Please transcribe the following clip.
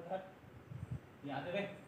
फटाफट यहाँ दे